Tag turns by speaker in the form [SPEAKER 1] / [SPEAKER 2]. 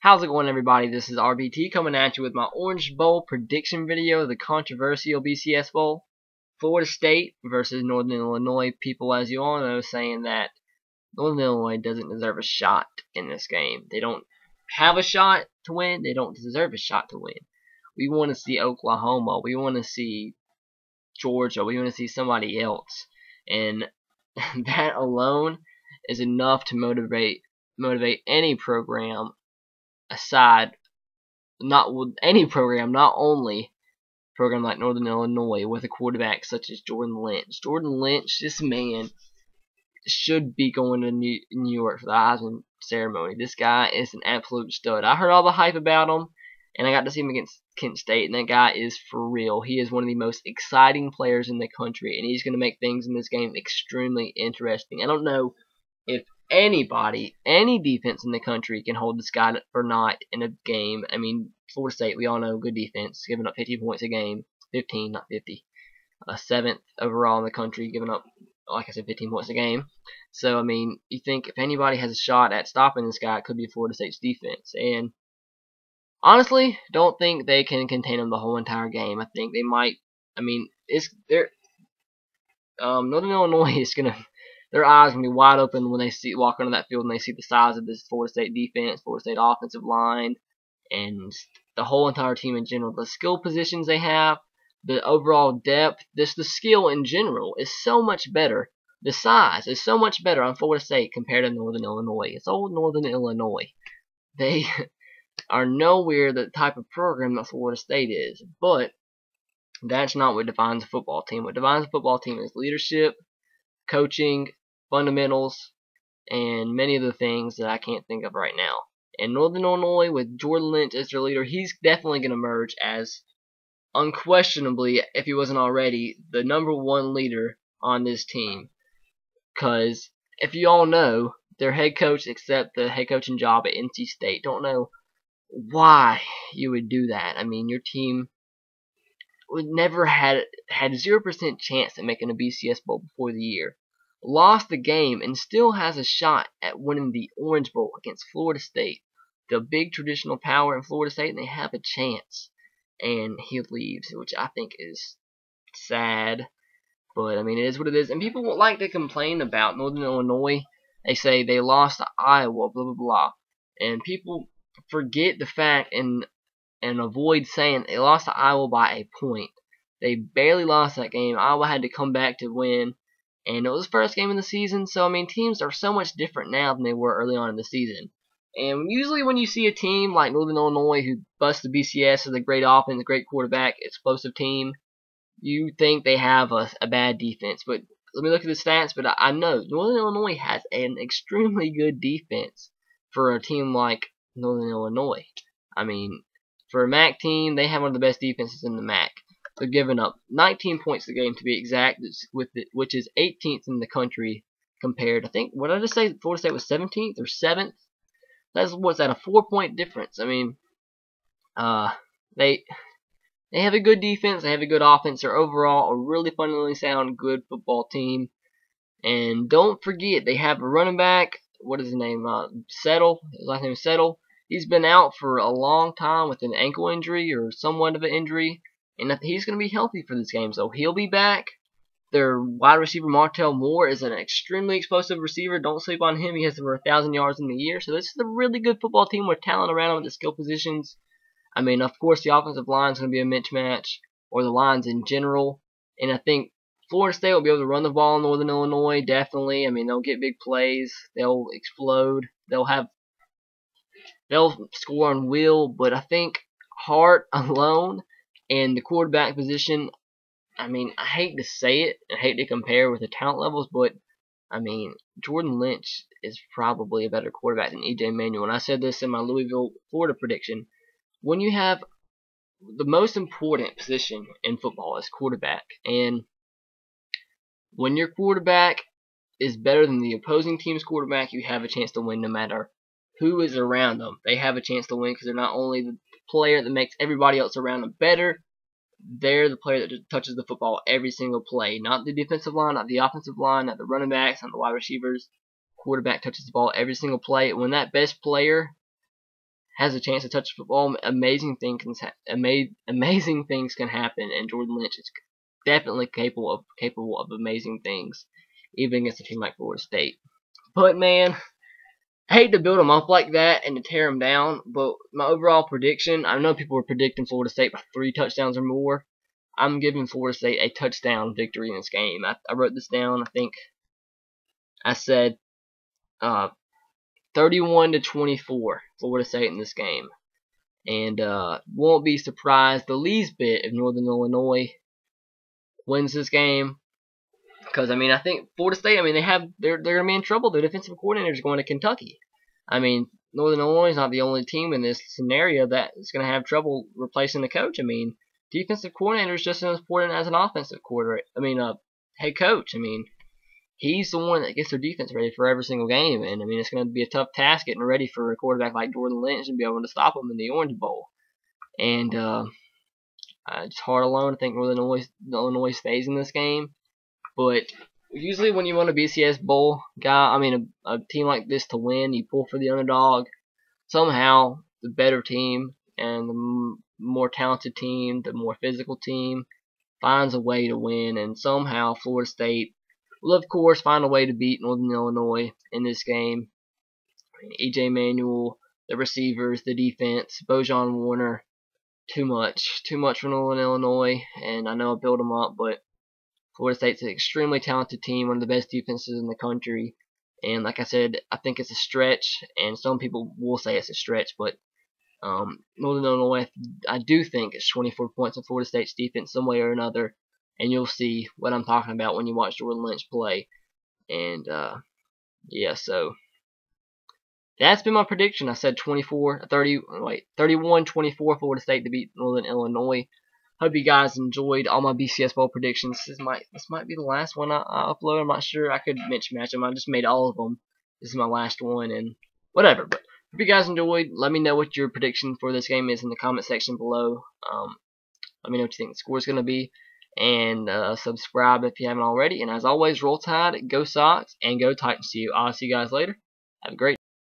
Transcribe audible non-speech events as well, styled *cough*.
[SPEAKER 1] How's it going everybody? This is RBT coming at you with my Orange Bowl prediction video, the controversial BCS Bowl. Florida State versus Northern Illinois. People, as you all know, saying that Northern Illinois doesn't deserve a shot in this game. They don't have a shot to win. They don't deserve a shot to win. We want to see Oklahoma. We want to see Georgia. We want to see somebody else. And *laughs* that alone is enough to motivate motivate any program aside not with any program, not only program like Northern Illinois with a quarterback such as Jordan Lynch. Jordan Lynch, this man should be going to New, York for the Heisman ceremony. This guy is an absolute stud. I heard all the hype about him, and I got to see him against Kent State, and that guy is for real. He is one of the most exciting players in the country, and he's going to make things in this game extremely interesting. I don't know if anybody, any defense in the country can hold this guy for naught in a game. I mean, Florida State, we all know, good defense, giving up 50 points a game, 15, not 50. Uh, seventh overall in the country, giving up, like I said, 15 points a game. So, I mean, you think if anybody has a shot at stopping this guy, it could be Florida State's defense. And honestly, don't think they can contain him the whole entire game. I think they might. I mean, it's they're um, Northern Illinois *laughs* is gonna their eyes gonna be wide open when they see walk onto that field and they see the size of this Florida State defense, Florida State offensive line, and the whole entire team in general. The skill positions they have, the overall depth, this the skill in general is so much better. The size is so much better on Florida State compared to Northern Illinois. It's old Northern Illinois. They *laughs* are nowhere the type of program that Florida State is. But that's not what defines a football team. What defines a football team is leadership, coaching, fundamentals, and many of the things that I can't think of right now. And Northern Illinois, with Jordan Lynch as their leader, he's definitely going to emerge as unquestionably, if he wasn't already, the number one leader on this team. Because if you all know, their head coach accept the head coaching job at NC State. Don't know why you would do that. I mean, your team would never had had zero percent chance at making a BCS bowl before the year. Lost the game and still has a shot at winning the Orange Bowl against Florida State, the big traditional power in Florida State, and they have a chance. And he leaves, which I think is sad. But I mean, it is what it is. And people like to complain about Northern Illinois. They say they lost to Iowa, blah blah blah. And people forget the fact and and avoid saying they lost to Iowa by a point. They barely lost that game. Iowa had to come back to win, and it was the first game of the season. So I mean, teams are so much different now than they were early on in the season. And usually, when you see a team like Northern Illinois who busts the BCS as a great offense, great quarterback, explosive team, you think they have a, a bad defense. But let me look at the stats. But I, I know Northern Illinois has an extremely good defense for a team like Northern Illinois. I mean, for a MAC team, they have one of the best defenses in the MAC. They're giving up 19 points a game to be exact, with it, which is 18th in the country compared. I think what did I just say? Florida State was 17th or 7th. That's what's that a four point difference. I mean, uh, they they have a good defense. They have a good offense. They're overall a really fundamentally sound, good football team. And don't forget, they have a running back. What is his name? Uh, Settle. His last name is Settle. He's been out for a long time with an ankle injury or somewhat of an injury, and if he's going to be healthy for this game, so he'll be back. Their wide receiver Martel Moore is an extremely explosive receiver. Don't sleep on him. He has over a thousand yards in the year. So this is a really good football team with talent around them at the skill positions. I mean, of course, the offensive line is going to be a mismatch, or the lines in general. And I think Florida State will be able to run the ball in Northern Illinois, definitely. I mean, they'll get big plays. They'll explode. They'll have they'll score on will, but I think Hart alone and the quarterback position, I mean, I hate to say it, I hate to compare with the talent levels, but I mean, Jordan Lynch is probably a better quarterback than EJ Manuel. And I said this in my Louisville, Florida prediction. When you have the most important position in football is quarterback, and when your quarterback is better than the opposing team's quarterback, you have a chance to win no matter who is around them. They have a chance to win because they're not only the player that makes everybody else around them better, they're the player that touches the football every single play. Not the defensive line, not the offensive line, not the running backs, not the wide receivers. Quarterback touches the ball every single play. When that best player has a chance to touch the football, amazing things ama- amazing things can happen, and Jordan Lynch is definitely capable of capable of amazing things, even against a team like Florida State. But man, I hate to build them up like that and to tear them down. But my overall prediction, I know people were predicting Florida State by three touchdowns or more. I'm giving Florida State a touchdown victory in this game. I, I wrote this down. I think I said uh, 31 to 24 Florida State in this game. And uh, won't be surprised the least bit if Northern Illinois wins this game. Because I mean, I think Florida State. I mean, they have they're they're gonna be in trouble. Their defensive coordinator is going to Kentucky. I mean, Northern Illinois is not the only team in this scenario that is going to have trouble replacing the coach. I mean, defensive coordinator is just as important as an offensive coordinator. I mean, a uh, head coach. I mean, he's the one that gets their defense ready for every single game. And I mean, it's going to be a tough task getting ready for a quarterback like Jordan Lynch to be able to stop him in the Orange Bowl. And uh, it's hard alone. I think Northern Illinois, Illinois stays in this game. But usually when you want a BCS bowl guy, I mean a, a team like this to win, you pull for the underdog. Somehow the better team and the more talented team, the more physical team finds a way to win, and somehow Florida State will of course find a way to beat Northern Illinois in this game. EJ Manuel, the receivers, the defense, Bjoern Werner, too much, too much for Northern Illinois, and I know I built them up, but Florida State's an extremely talented team, one of the best defenses in the country. And like I said, I think it's a stretch, and some people will say it's a stretch, but um, Northern Illinois, I do think it's 24 points in Florida State's defense some way or another, and you'll see what I'm talking about when you watch Jordan Lynch play. And uh, yeah, so that's been my prediction. I said 24, 30, wait, 31, 24 Florida State to beat Northern Illinois. Hope you guys enjoyed all my BCS bowl predictions. This might this might be the last one I, I upload. I'm not sure. I could mention match them. I just made all of them. This is my last one and whatever. But if you guys enjoyed, let me know what your prediction for this game is in the comment section below. Um, let me know what you think the score is going to be. And uh, subscribe if you haven't already. And as always, roll tide, go Sox, and go Titans. See you. I'll see you guys later. Have a great